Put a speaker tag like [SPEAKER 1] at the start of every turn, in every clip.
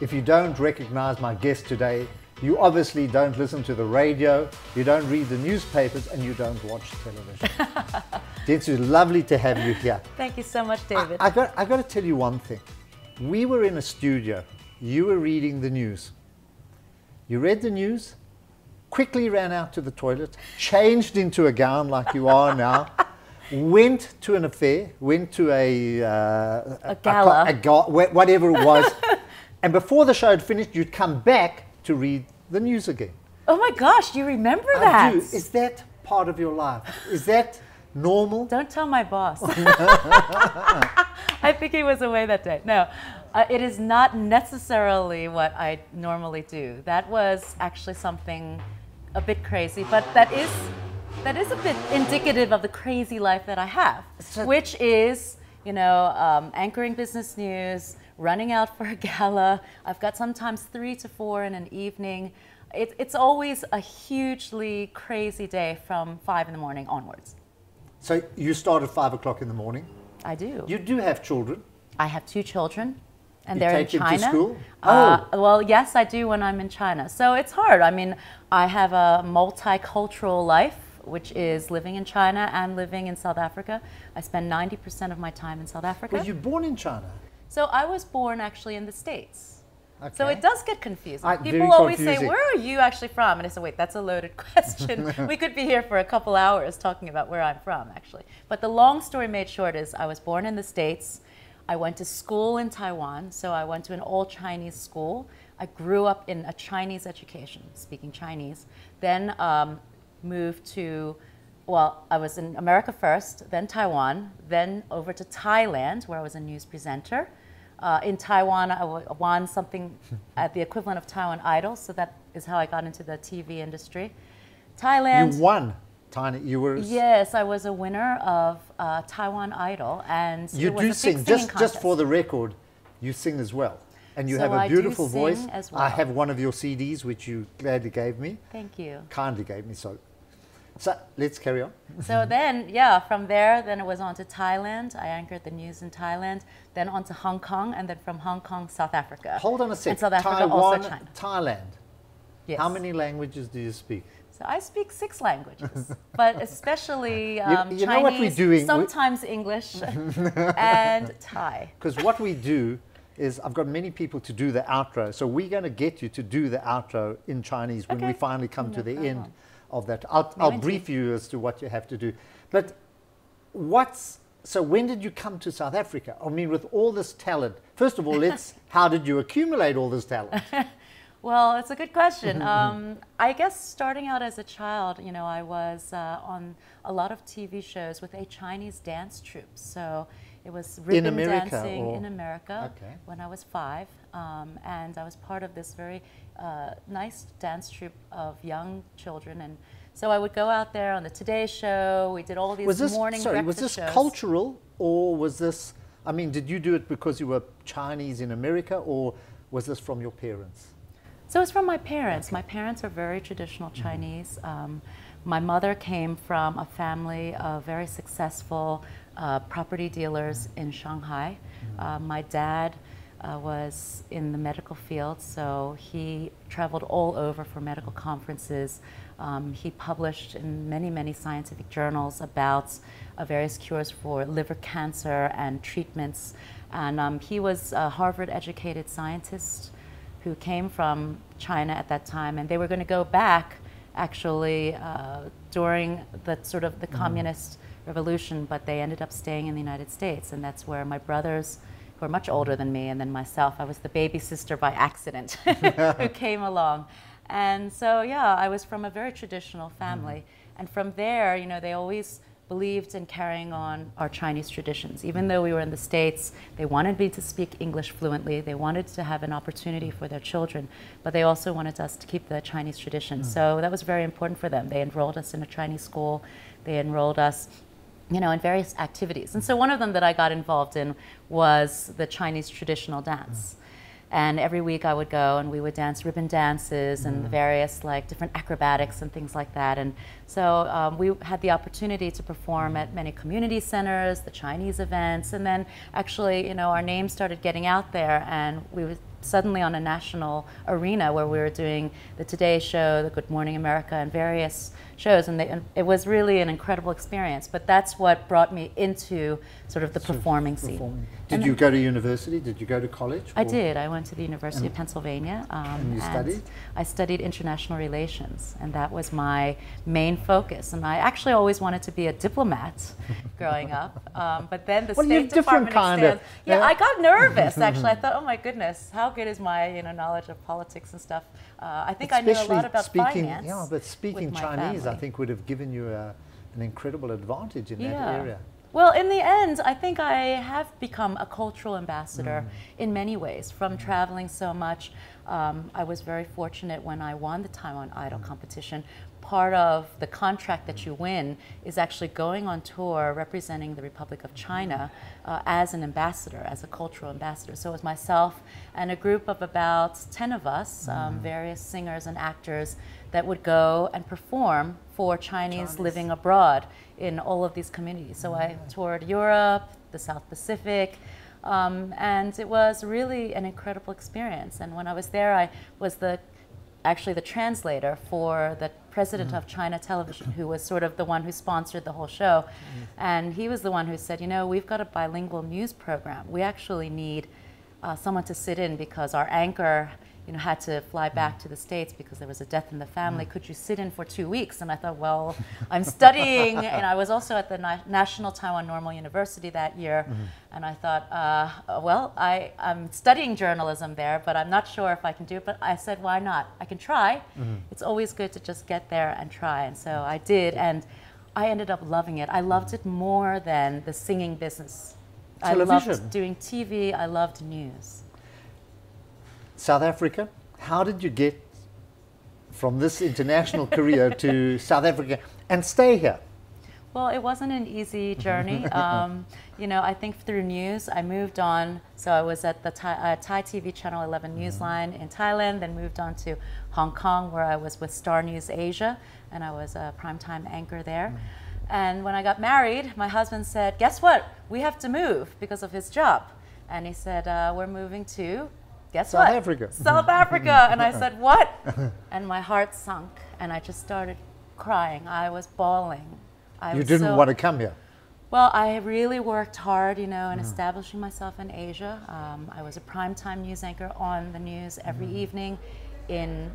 [SPEAKER 1] if you don't recognize my guest today, you obviously don't listen to the radio, you don't read the newspapers, and you don't watch television. it's lovely to have you here.
[SPEAKER 2] Thank you so much, David.
[SPEAKER 1] I, I, got, I got to tell you one thing. We were in a studio, you were reading the news. You read the news, quickly ran out to the toilet, changed into a gown like you are now, went to an affair, went to a, uh,
[SPEAKER 2] a gala,
[SPEAKER 1] a, a, a, whatever it was, and before the show had finished, you'd come back to read the news again.
[SPEAKER 2] Oh my gosh, you remember
[SPEAKER 1] I
[SPEAKER 2] that?
[SPEAKER 1] Do. Is that part of your life? Is that normal?
[SPEAKER 2] Don't tell my boss. I think he was away that day. No, uh, it is not necessarily what I normally do. That was actually something a bit crazy, but that is that is a bit indicative of the crazy life that I have, so which is you know um, anchoring business news, running out for a gala. I've got sometimes three to four in an evening. It, it's always a hugely crazy day from five in the morning onwards.
[SPEAKER 1] So you start at five o'clock in the morning.
[SPEAKER 2] I do.
[SPEAKER 1] You do have children.
[SPEAKER 2] I have two children and
[SPEAKER 1] you
[SPEAKER 2] they're in China.
[SPEAKER 1] Them to school?
[SPEAKER 2] Uh,
[SPEAKER 1] oh.
[SPEAKER 2] well, yes, I do when I'm in China. So it's hard. I mean, I have a multicultural life, which is living in China and living in South Africa. I spend 90% of my time in South Africa.
[SPEAKER 1] Were you born in China?
[SPEAKER 2] So I was born actually in the States.
[SPEAKER 1] Okay.
[SPEAKER 2] So it does get confusing.
[SPEAKER 1] I,
[SPEAKER 2] People always
[SPEAKER 1] confusing.
[SPEAKER 2] say, Where are you actually from? And I said, Wait, that's a loaded question. we could be here for a couple hours talking about where I'm from, actually. But the long story made short is I was born in the States. I went to school in Taiwan. So I went to an all Chinese school. I grew up in a Chinese education, speaking Chinese. Then um, moved to, well, I was in America first, then Taiwan, then over to Thailand, where I was a news presenter. Uh, in Taiwan, I won something at the equivalent of Taiwan Idol, so that is how I got into the TV industry. Thailand.
[SPEAKER 1] You won. Tiny, you were.
[SPEAKER 2] Yes, I was a winner of uh, Taiwan Idol, and
[SPEAKER 1] you do sing. Just, just for the record, you sing as well, and you
[SPEAKER 2] so
[SPEAKER 1] have a beautiful voice.
[SPEAKER 2] Well.
[SPEAKER 1] I have one of your CDs, which you gladly gave me.
[SPEAKER 2] Thank you.
[SPEAKER 1] Kindly gave me so. So let's carry on.
[SPEAKER 2] so then, yeah, from there, then it was on to Thailand. I anchored the news in Thailand, then on to Hong Kong, and then from Hong Kong, South Africa.
[SPEAKER 1] Hold on a second.
[SPEAKER 2] South Africa,
[SPEAKER 1] Taiwan,
[SPEAKER 2] also China.
[SPEAKER 1] Thailand.
[SPEAKER 2] Yes.
[SPEAKER 1] How many languages do you speak?
[SPEAKER 2] So I speak six languages, but especially um,
[SPEAKER 1] you, you
[SPEAKER 2] Chinese,
[SPEAKER 1] know what we're doing?
[SPEAKER 2] sometimes English, and Thai.
[SPEAKER 1] Because what we do is I've got many people to do the outro. So we're going to get you to do the outro in Chinese when
[SPEAKER 2] Okay.
[SPEAKER 1] we finally come
[SPEAKER 2] No
[SPEAKER 1] to the
[SPEAKER 2] problem.
[SPEAKER 1] end of that. I'll, I'll brief you as to what you have to do. But what's so when did you come to South Africa? I mean, with all this talent. First of all, let's how did you accumulate all this talent?
[SPEAKER 2] Well, it's a good question. Um, I guess starting out as a child, you know, I was uh, on a lot of TV shows with a Chinese dance troupe. So it was ribbon
[SPEAKER 1] America,
[SPEAKER 2] dancing
[SPEAKER 1] or-
[SPEAKER 2] in America
[SPEAKER 1] Okay.
[SPEAKER 2] when I was five. Um, and I was part of this very uh, nice dance troupe of young children. And so I would go out there on the Today Show. We did all these
[SPEAKER 1] was this
[SPEAKER 2] morning
[SPEAKER 1] sorry? Was this
[SPEAKER 2] shows.
[SPEAKER 1] cultural or was this? I mean, did you do it because you were Chinese in America, or was this from your parents?
[SPEAKER 2] So it's from my parents. My parents are very traditional
[SPEAKER 1] Mm-hmm.
[SPEAKER 2] Chinese. Um, my mother came from a family of very successful uh, property dealers in Shanghai.
[SPEAKER 1] Mm-hmm.
[SPEAKER 2] Uh, my dad uh, was in the medical field, so he traveled all over for medical conferences. Um, he published in many, many scientific journals about uh, various cures for liver cancer and treatments. And um, he was a Harvard educated scientist who came from China at that time, and they were going to go back actually uh, during the sort of the communist revolution, but they ended up staying in the United States, and that's where my brothers, who are much older than me, and then myself, I was the baby sister by accident who came along. And so, yeah, I was from a very traditional family. And from there, you know, they always believed in carrying on our Chinese traditions. Even though we were in the States, they wanted me to speak English fluently. They wanted to have an opportunity for their children, but they also wanted us to keep the Chinese tradition. Mm. So that was very important for them. They enrolled us in a Chinese school. They enrolled us you know, in various activities. And so one of them that I got involved in was the Chinese traditional dance. Mm. And every week I would go and we would dance ribbon dances and the various like different acrobatics and things like that. And so um, we had the opportunity to perform at many community centers, the Chinese events, and then actually, you know, our name started getting out there and we would suddenly on a national arena where we were doing the Today Show, the Good Morning America, and various shows, and, they, and it was really an incredible experience. But that's what brought me into sort of the so performing scene.
[SPEAKER 1] Did and you go to university? Did you go to college?
[SPEAKER 2] I did. I went to the University of Pennsylvania.
[SPEAKER 1] Um, and you and?
[SPEAKER 2] I studied international relations, and that was my main focus. And I actually always wanted to be a diplomat growing up. Um, but then the
[SPEAKER 1] well,
[SPEAKER 2] State
[SPEAKER 1] Department different
[SPEAKER 2] kind
[SPEAKER 1] extends.
[SPEAKER 2] Of, yeah, yeah, I got nervous actually. I thought, oh my goodness, how good is my you know knowledge of politics and stuff? Uh, I think
[SPEAKER 1] Especially
[SPEAKER 2] I knew a lot about
[SPEAKER 1] speaking,
[SPEAKER 2] finance.
[SPEAKER 1] Yeah, but speaking Chinese, family. I think, would have given you a, an incredible advantage in
[SPEAKER 2] yeah.
[SPEAKER 1] that area.
[SPEAKER 2] Well, in the end, I think I have become a cultural ambassador mm. in many ways. From mm. traveling so much, um, I was very fortunate when I won the Taiwan Idol mm. competition part of the contract that you win is actually going on tour representing the Republic of China uh, as an ambassador, as a cultural ambassador. So it was myself and a group of about 10 of us, um, mm-hmm. various singers and actors, that would go and perform for Chinese, Chinese. living abroad in all of these communities. So I mm-hmm. toured Europe, the South Pacific. Um, and it was really an incredible experience. And when I was there, I was the actually the translator for the president of China Television, who was sort of the one who sponsored the whole show. And he was the one who said, you know, we've got a bilingual news program. We actually need uh, someone to sit in because our anchor you know, had to fly back to the States because there was a death in the family. Mm. Could you sit in for two weeks? And I thought, well, I'm studying. and I was also at the Na- National Taiwan Normal University that year. Mm-hmm. And I thought, uh, well, I, I'm studying journalism there, but I'm not sure if I can do it. But I said, why not? I can try. Mm-hmm. It's always good to just get there and try. And so I did. And I ended up loving it. I loved it more than the singing business.
[SPEAKER 1] Television.
[SPEAKER 2] I loved doing TV. I loved news.
[SPEAKER 1] South Africa, how did you get from this international career to South Africa and stay here?
[SPEAKER 2] Well, it wasn't an easy journey. Um, you know, I think through news, I moved on. So I was at the Thai, uh, Thai TV Channel 11 mm-hmm. Newsline in Thailand, then moved on to Hong Kong, where I was with Star News Asia, and I was a primetime anchor there. Mm-hmm. And when I got married, my husband said, Guess what? We have to move because of his job. And he said, uh, We're moving to guess
[SPEAKER 1] South
[SPEAKER 2] what?
[SPEAKER 1] Africa.
[SPEAKER 2] South Africa. And I said, what? And my heart sunk and I just started crying. I was bawling. I
[SPEAKER 1] you didn't
[SPEAKER 2] so,
[SPEAKER 1] want to come here?
[SPEAKER 2] Well, I really worked hard, you know, in mm. establishing myself in Asia. Um, I was a primetime news anchor on the news every mm. evening in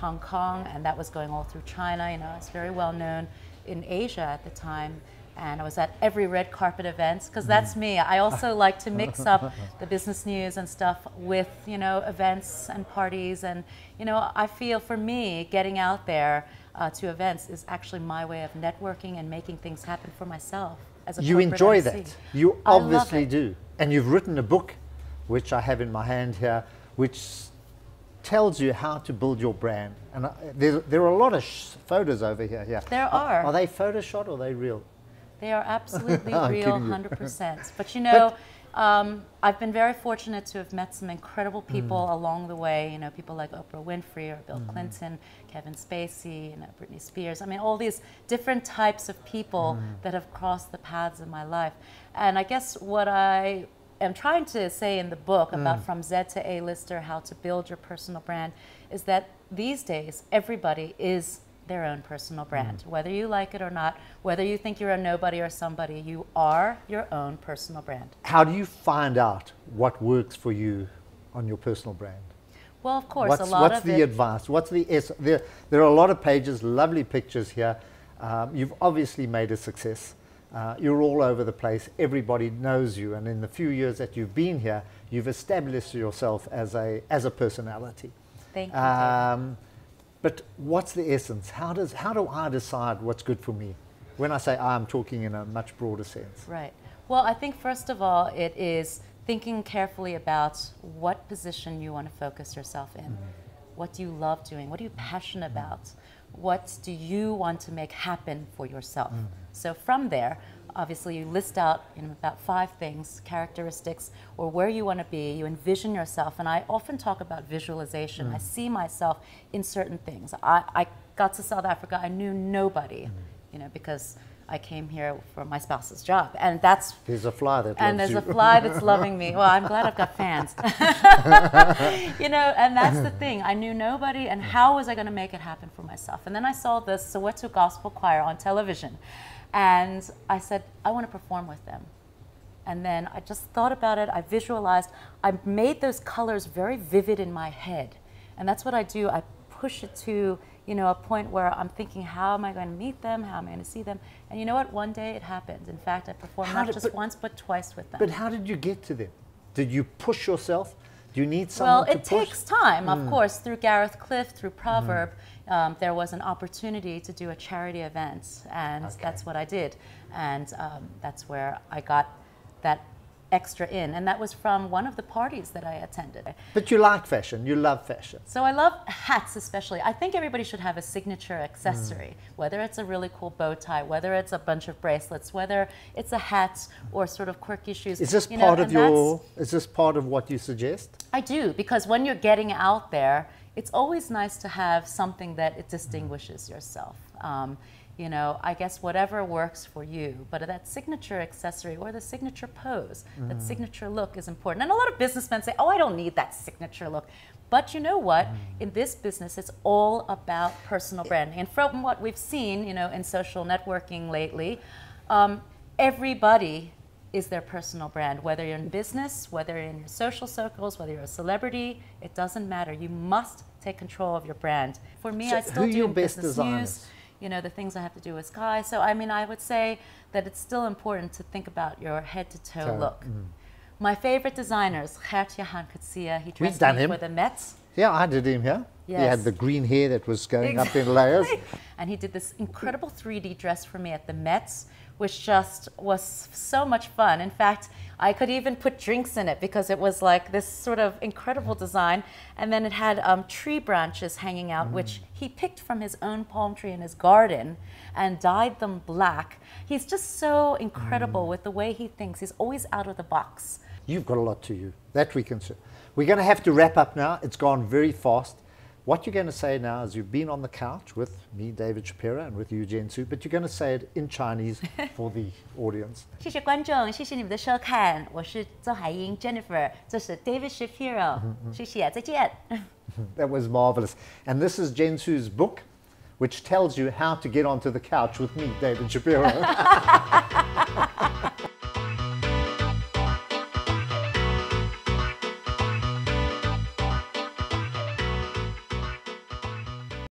[SPEAKER 2] Hong Kong, and that was going all through China. You know, it's very well known in Asia at the time and I was at every red carpet event because that's me. I also like to mix up the business news and stuff with you know events and parties, and you know I feel for me getting out there uh, to events is actually my way of networking and making things happen for myself. As a
[SPEAKER 1] you enjoy
[SPEAKER 2] MC.
[SPEAKER 1] that. You obviously do, and you've written a book, which I have in my hand here, which tells you how to build your brand. And uh, there, there are a lot of photos over here. Yeah,
[SPEAKER 2] there are.
[SPEAKER 1] Are, are they Photoshop or are they real?
[SPEAKER 2] They are absolutely real, 100%. But you know, but um, I've been very fortunate to have met some incredible people mm. along the way. You know, people like Oprah Winfrey or Bill mm. Clinton, Kevin Spacey, you know, Britney Spears. I mean, all these different types of people mm. that have crossed the paths of my life. And I guess what I am trying to say in the book about mm. from Z to A-lister, how to build your personal brand, is that these days everybody is their own personal brand. Mm. Whether you like it or not, whether you think you're a nobody or somebody, you are your own personal brand.
[SPEAKER 1] How do you find out what works for you on your personal brand?
[SPEAKER 2] Well, of course,
[SPEAKER 1] what's,
[SPEAKER 2] a lot of
[SPEAKER 1] what's
[SPEAKER 2] of
[SPEAKER 1] the advice? What's the S? There, there are a lot of pages, lovely pictures here. Um, you've obviously made a success. Uh, you're all over the place. Everybody knows you, and in the few years that you've been here, you've established yourself as a as a personality.
[SPEAKER 2] Thank you. Um,
[SPEAKER 1] but what's the essence? How, does, how do I decide what's good for me? When I say I, I'm talking in a much broader sense.
[SPEAKER 2] Right. Well, I think first of all, it is thinking carefully about what position you want to focus yourself in. Mm-hmm. What do you love doing? What are you passionate mm-hmm. about? What do you want to make happen for yourself? Mm-hmm. So from there, obviously you list out know, about five things, characteristics, or where you want to be. You envision yourself, and I often talk about visualization. Mm. I see myself in certain things. I, I, got to South Africa, I knew nobody, mm. you know, because I came here for my spouse's job, and that's
[SPEAKER 1] There's a fly that
[SPEAKER 2] and there's
[SPEAKER 1] you.
[SPEAKER 2] a fly that's loving me. Well, I'm glad I've got fans. you know, and that's the thing. I knew nobody, and how was I going to make it happen for myself? And then I saw the Soweto Gospel Choir on television, and I said, I want to perform with them. And then I just thought about it. I visualized. I made those colors very vivid in my head, and that's what I do. I push it to you know a point where I'm thinking, how am I going to meet them? How am I going to see them? And you know what? One day it happened. In fact, I performed
[SPEAKER 1] How
[SPEAKER 2] not
[SPEAKER 1] did-
[SPEAKER 2] just
[SPEAKER 1] but-
[SPEAKER 2] once but twice with them.
[SPEAKER 1] But how did you get to them? Did you push yourself? Do you need
[SPEAKER 2] Well,
[SPEAKER 1] someone to
[SPEAKER 2] it
[SPEAKER 1] push? Hmm.
[SPEAKER 2] takes time, of course. Through Gareth Cliff, through Proverb, um, there was an opportunity to do a charity event, and
[SPEAKER 1] Okay.
[SPEAKER 2] that's what I did. And um, that's where I got that extra in, and that was from one of the parties that I attended.
[SPEAKER 1] But you like fashion. You love fashion.
[SPEAKER 2] So I love hats especially. I think everybody should have a signature accessory,
[SPEAKER 1] Hmm.
[SPEAKER 2] whether it's a really cool bow tie, whether it's a bunch of bracelets, whether it's a hat or sort of quirky shoes.
[SPEAKER 1] Is this
[SPEAKER 2] you know,
[SPEAKER 1] part of your? Is this part of what you suggest?
[SPEAKER 2] I do because when you're getting out there, it's always nice to have something that it distinguishes yourself. Um, you know, I guess whatever works for you, but that signature accessory or the signature pose, that signature look is important. And a lot of businessmen say, "Oh, I don't need that signature look." But you know what? In this business, it's all about personal branding. And from what we've seen, you know, in social networking lately, um, everybody is their personal brand. Whether you're in business, whether you're in your social circles, whether you're a celebrity, it doesn't matter. You must take control of your brand. For me,
[SPEAKER 1] So
[SPEAKER 2] I still do
[SPEAKER 1] your
[SPEAKER 2] in
[SPEAKER 1] best
[SPEAKER 2] business
[SPEAKER 1] designers?
[SPEAKER 2] news. You know the things I have to do with Sky. So I mean, I would say that it's still important to think about your head to toe
[SPEAKER 1] So,
[SPEAKER 2] look. Mm. My favorite designers, Gert Johan Coetzee, he dressed me
[SPEAKER 1] him.
[SPEAKER 2] for the Mets.
[SPEAKER 1] Yeah, I did him here. He had the green hair that was going up in layers.
[SPEAKER 2] and he did this incredible 3D dress for me at the Mets, which just was so much fun. In fact, I could even put drinks in it because it was like this sort of incredible design. And then it had um, tree branches hanging out, which he picked from his own palm tree in his garden and dyed them black. He's just so incredible with the way he thinks. He's always out of the box.
[SPEAKER 1] You've got a lot to you. That we can say. We're going to have to wrap up now. It's gone very fast. What you're going to say now is you've been on the couch with me, David Shapiro, and with you, Jen Su, but you're going to say it in Chinese for the audience.
[SPEAKER 2] 谢谢观众，谢谢你们的收看，我是周海英 Jennifer，这是 David Shapiro，谢谢，再见。
[SPEAKER 1] That was marvelous. And this is Jen Su's book, which tells you how to get onto the couch with me, David Shapiro.